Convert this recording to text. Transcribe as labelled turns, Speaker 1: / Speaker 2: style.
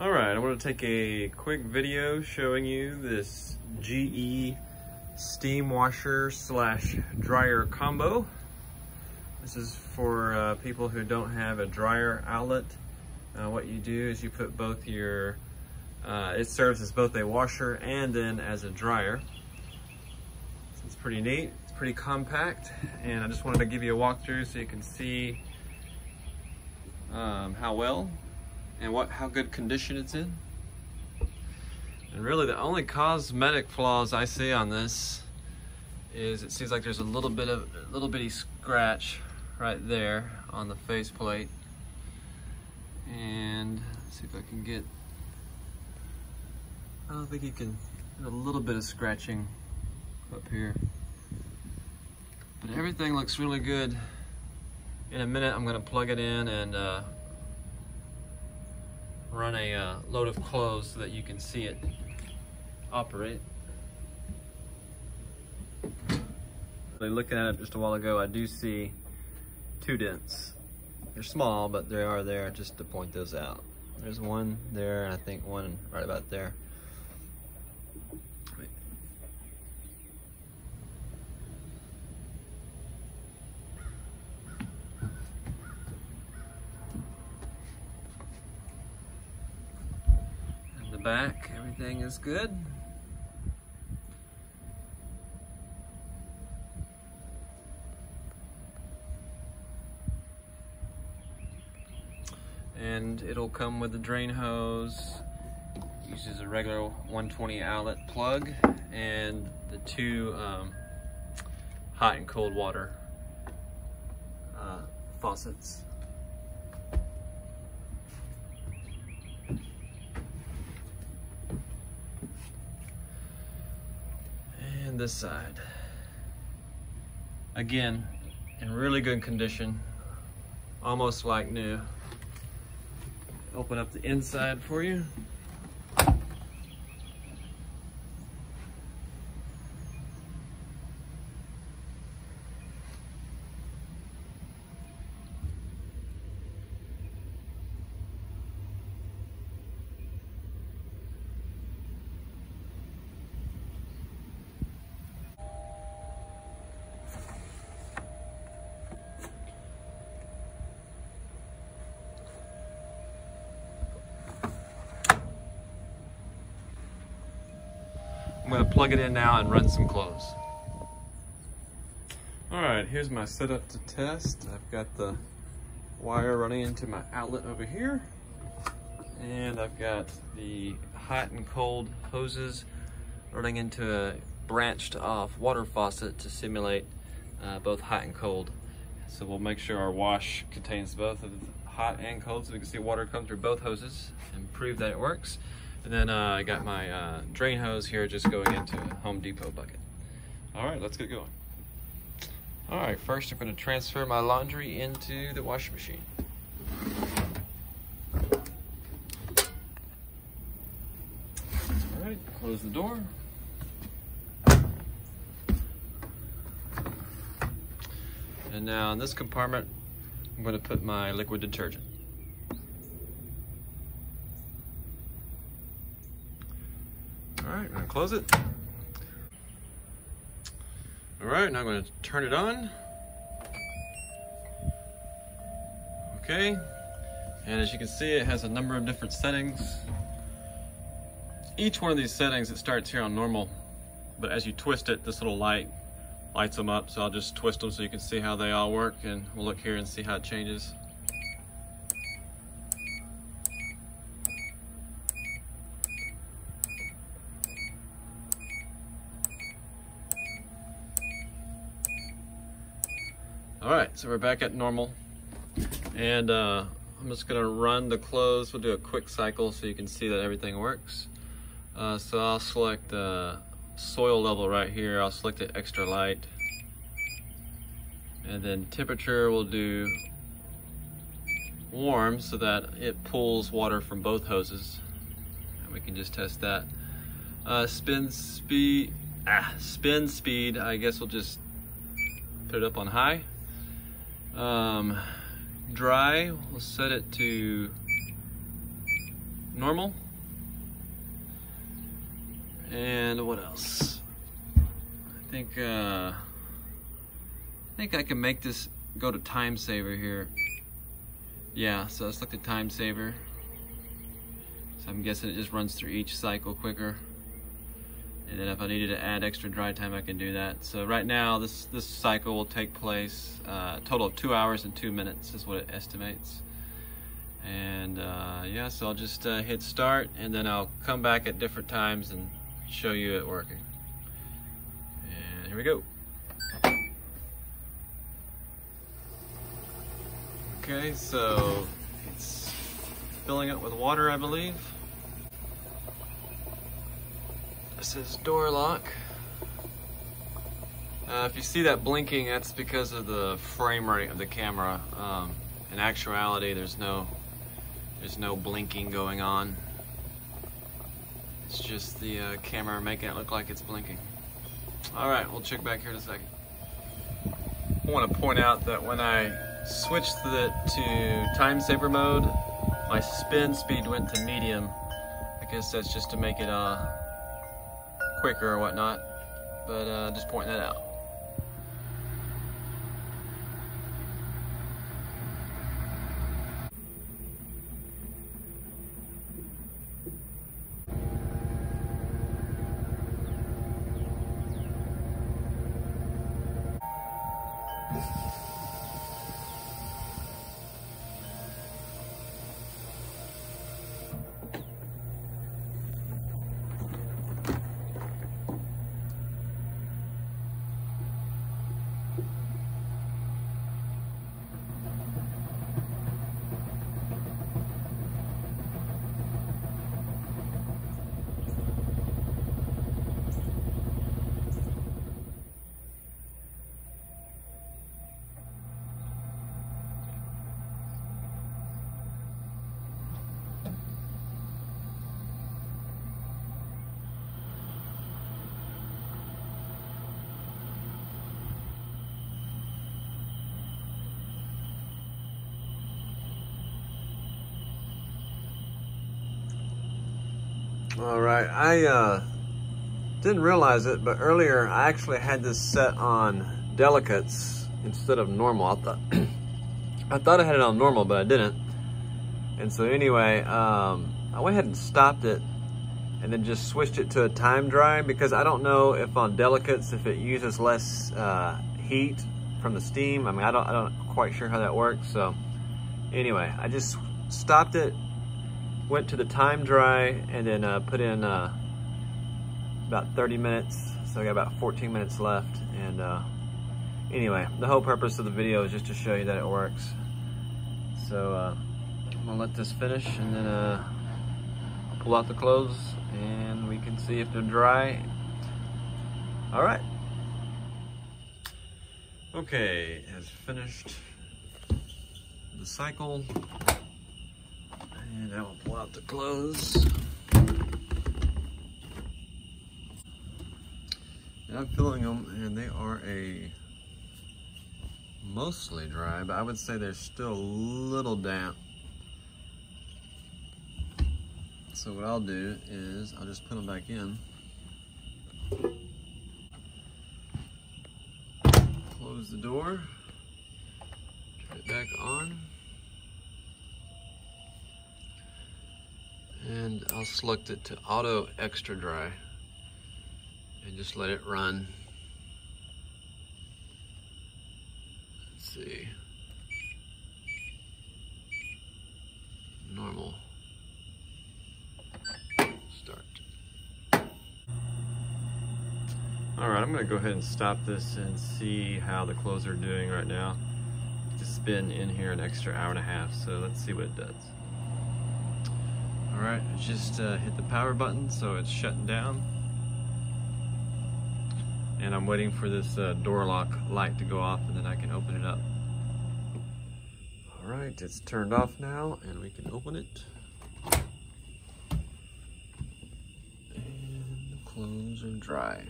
Speaker 1: All right, I want to take a quick video showing you this GE steam washer slash dryer combo. This is for uh, people who don't have a dryer outlet. Uh, what you do is you put both your, uh, it serves as both a washer and then as a dryer. So it's pretty neat, it's pretty compact, and I just wanted to give you a walkthrough so you can see um, how well and what how good condition it's in. And really the only cosmetic flaws I see on this is it seems like there's a little bit of a little bitty scratch right there on the faceplate. And see if I can get I don't think you can a little bit of scratching up here. But everything looks really good. In a minute I'm gonna plug it in and uh, run a uh, load of clothes so that you can see it operate. Looking at it just a while ago, I do see two dents. They're small, but they are there just to point those out. There's one there, and I think one right about there. back, everything is good. And it'll come with the drain hose, uses a regular 120 outlet plug, and the two um, hot and cold water uh, faucets. This side. Again, in really good condition, almost like new. Open up the inside for you. I'm gonna plug it in now and run some clothes. All right, here's my setup to test. I've got the wire running into my outlet over here. And I've got the hot and cold hoses running into a branched off water faucet to simulate uh, both hot and cold. So we'll make sure our wash contains both of the hot and cold so we can see water come through both hoses and prove that it works. And then uh, I got my uh, drain hose here just going into a Home Depot bucket. All right, let's get going. All right, first I'm gonna transfer my laundry into the washing machine. All right, close the door. And now in this compartment, I'm gonna put my liquid detergent. All right, I'm gonna close it. All right, now I'm gonna turn it on. Okay, and as you can see, it has a number of different settings. Each one of these settings, it starts here on normal, but as you twist it, this little light lights them up. So I'll just twist them so you can see how they all work and we'll look here and see how it changes. All right, so we're back at normal. And uh, I'm just gonna run the clothes. We'll do a quick cycle so you can see that everything works. Uh, so I'll select the soil level right here. I'll select it extra light. And then temperature we'll do warm so that it pulls water from both hoses. And we can just test that. Uh, spin speed, ah, spin speed, I guess we'll just put it up on high. Um, dry, we'll set it to normal. And what else? I think uh, I think I can make this go to time saver here. Yeah, so let's look at time saver. So I'm guessing it just runs through each cycle quicker. And then if I needed to add extra dry time, I can do that. So right now, this, this cycle will take place, uh, total of two hours and two minutes is what it estimates. And uh, yeah, so I'll just uh, hit start and then I'll come back at different times and show you it working. And here we go. Okay, so it's filling up with water, I believe. This is door lock. Uh, if you see that blinking, that's because of the frame rate of the camera. Um, in actuality, there's no there's no blinking going on. It's just the uh, camera making it look like it's blinking. All right, we'll check back here in a second. I want to point out that when I switched the, to time saver mode, my spin speed went to medium. I guess that's just to make it uh, quicker or whatnot, but uh, just pointing that out. All right, I uh, didn't realize it, but earlier I actually had this set on delicates instead of normal. I thought I thought I had it on normal, but I didn't. And so anyway, um, I went ahead and stopped it and then just switched it to a time dry because I don't know if on delicates if it uses less uh, heat from the steam. I mean, I don't, I don't quite sure how that works. So anyway, I just stopped it went to the time dry and then uh, put in uh, about 30 minutes. So I got about 14 minutes left. And uh, anyway, the whole purpose of the video is just to show you that it works. So uh, I'm gonna let this finish and then uh, pull out the clothes and we can see if they're dry. All right. Okay, has finished the cycle. And I will pull out the clothes. And I'm filling them and they are a mostly dry, but I would say they're still a little damp. So what I'll do is I'll just put them back in. Close the door, turn it back on. And I'll select it to auto extra dry and just let it run. Let's see. Normal. Start. All right, I'm gonna go ahead and stop this and see how the clothes are doing right now. Just spin in here an extra hour and a half, so let's see what it does. All right, just uh, hit the power button, so it's shutting down. And I'm waiting for this uh, door lock light to go off and then I can open it up. All right, it's turned off now and we can open it. And clothes are dry.